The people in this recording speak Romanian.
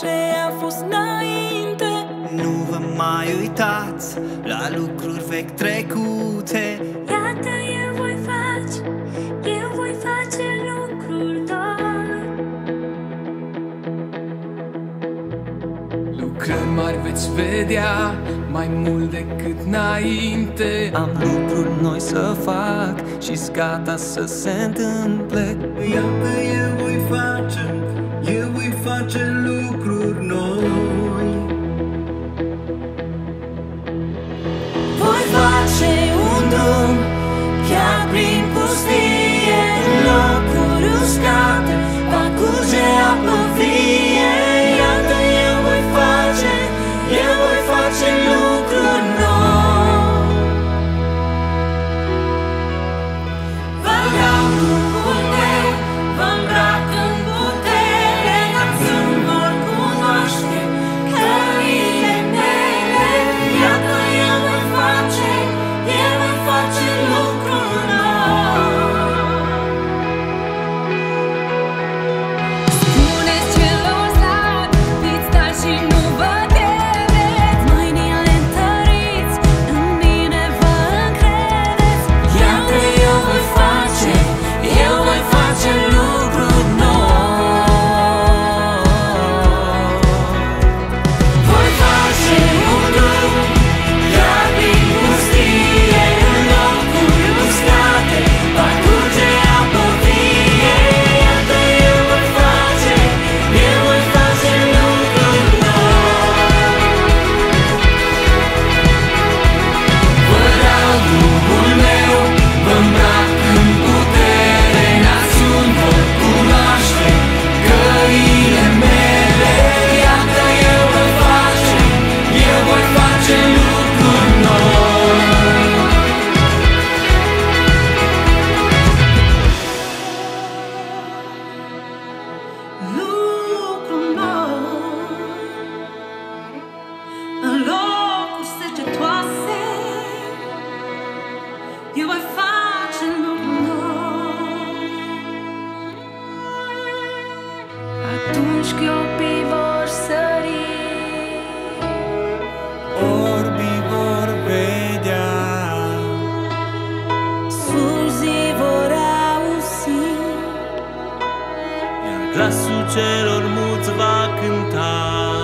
ce a fost înainte. Nu vă mai uitați la lucruri vechi trecute. Iată eu voi face, eu voi face lucruri doar. Lucrăm mari veți vedea mai mult decât înainte. Am lucruri noi să fac și gata să se întâmple. Iată eu voi face, eu voi face lucruri know pușchi vor sări. Orbii vor vedea. Surzii Iar glasul celor muți va cânta.